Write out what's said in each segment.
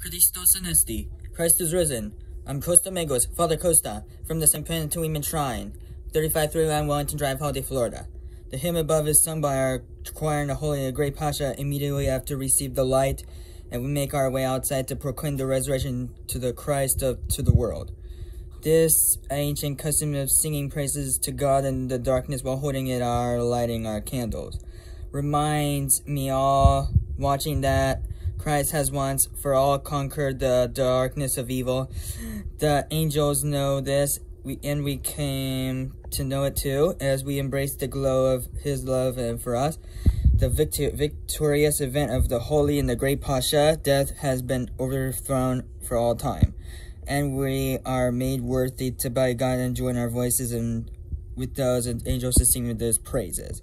Christos Anesti. Christ is risen. I'm Costa Manglis, Father Costa, from the St. Panteleimon Shrine, 3539 Wellington Drive, Holiday, Florida. The hymn above is sung by our choir in the Holy Great Pascha immediately after we receive the light, and we make our way outside to proclaim the resurrection to the Christ of to the world. This ancient custom of singing praises to God in the darkness while holding it our lighting our candles reminds me all watching that Christ has once for all conquered the darkness of evil. The angels know this, we, and we came to know it too, as we embrace the glow of his love and for us. The victor victorious event of the holy and the great Pascha, death has been overthrown for all time. And we are made worthy to by God and join our voices and with those and angels to sing with those praises.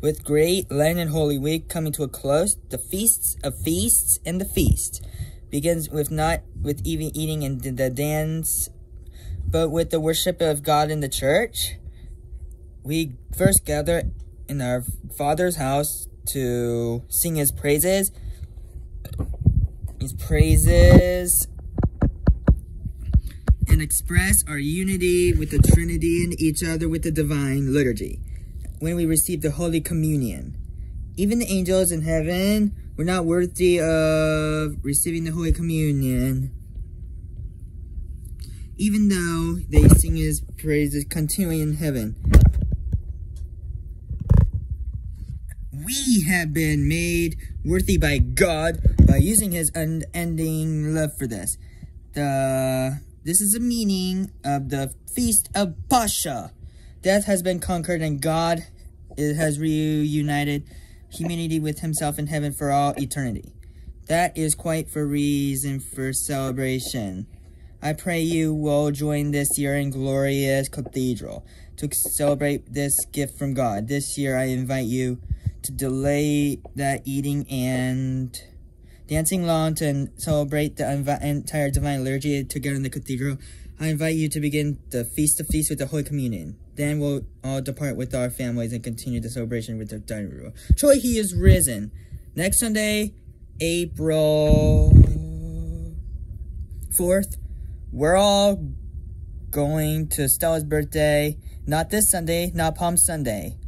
With great Lent and Holy Week coming to a close, the feasts of feasts and the feast begins with not with even eating and the dance, but with the worship of God in the church. We first gather in our Father's house to sing His praises. His praises and express our unity with the Trinity and each other with the divine liturgy when we receive the Holy Communion. Even the angels in heaven were not worthy of receiving the Holy Communion, even though they sing his praises continually in heaven. We have been made worthy by God by using his unending love for this. The This is the meaning of the Feast of Pascha. Death has been conquered and God has reunited humanity with himself in heaven for all eternity. That is quite for reason for celebration. I pray you will join this year in glorious cathedral to celebrate this gift from God. This year I invite you to delay that eating and dancing along to celebrate the entire divine liturgy together in the cathedral. I invite you to begin the Feast of Feasts with the Holy Communion. Then we'll all depart with our families and continue the celebration with the dining room. Truly, He is risen. Next Sunday, April 4th, we're all going to Stella's birthday. Not this Sunday, not Palm Sunday.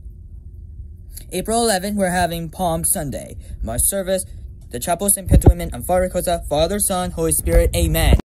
April 11th, we're having Palm Sunday. My service, the Chapel St. Panteleimon, and Father Costa, Father, Son, Holy Spirit. Amen.